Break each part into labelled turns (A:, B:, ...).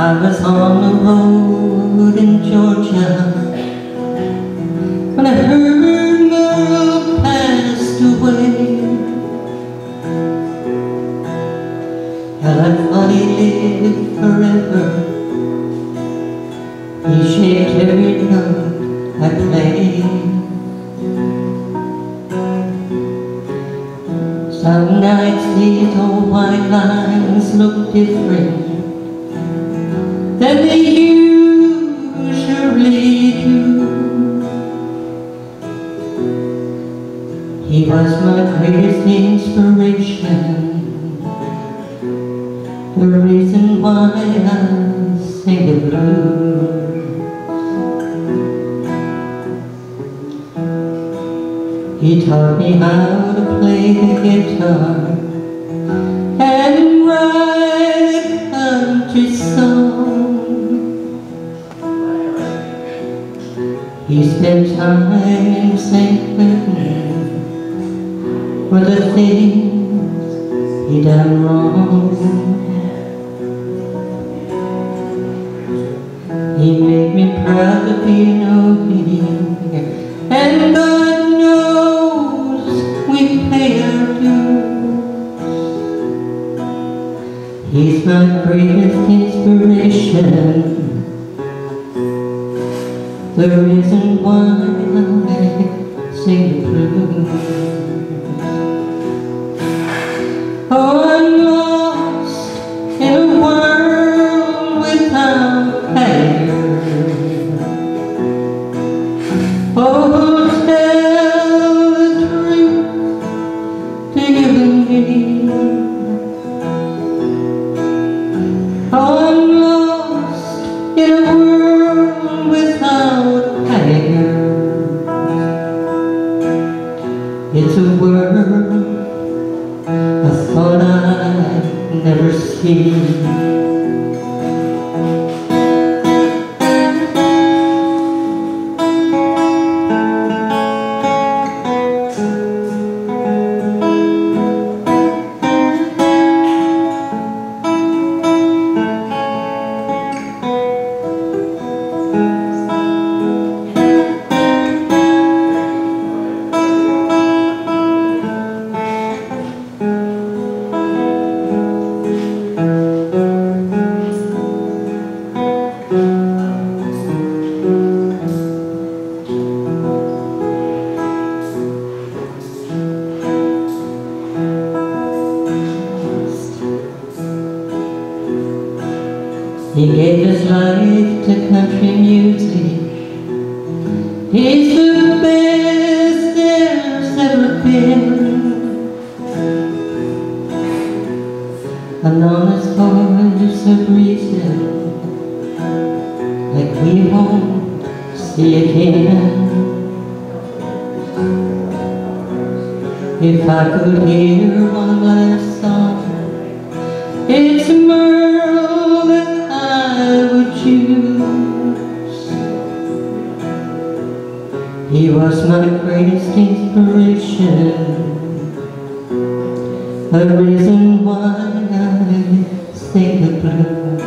A: I was on the road in Georgia when I heard Merle passed away. Hell, I thought he lived forever. He shaped every note I played. Some nights these old white lines look different than they usually do. He was my greatest inspiration, the reason why I sing the blues. He taught me how to play the guitar and write country song. He spent time St. For the things he done wrong. He made me proud to be an and God knows we pay our dues. He's my greatest inspiration, the reason why I sing the A world I thought I'd never see. He gave his life to country music. He's the best there's ever been. An honest voice of reason like we won't see again. If I could hear one He was my greatest inspiration, the reason why I sing the blues.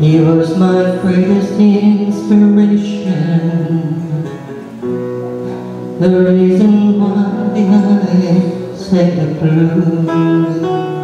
A: He was my greatest inspiration, the reason why I sing the blues.